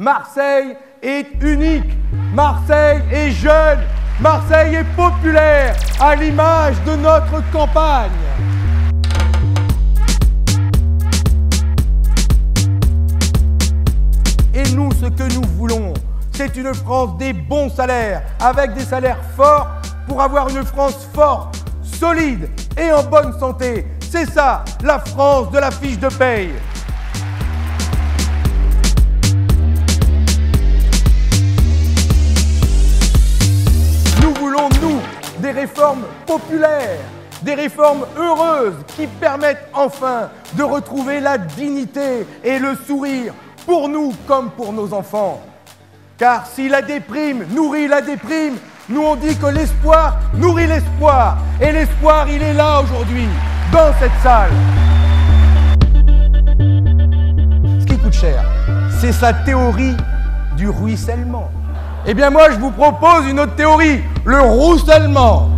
Marseille est unique, Marseille est jeune, Marseille est populaire, à l'image de notre campagne. Et nous, ce que nous voulons, c'est une France des bons salaires, avec des salaires forts pour avoir une France forte, solide et en bonne santé. C'est ça, la France de la fiche de paye. Réformes populaires, des réformes heureuses qui permettent enfin de retrouver la dignité et le sourire pour nous comme pour nos enfants. Car si la déprime nourrit la déprime, nous on dit que l'espoir nourrit l'espoir. Et l'espoir, il est là aujourd'hui, dans cette salle. Ce qui coûte cher, c'est sa théorie du ruissellement. Eh bien moi, je vous propose une autre théorie, le roussellement.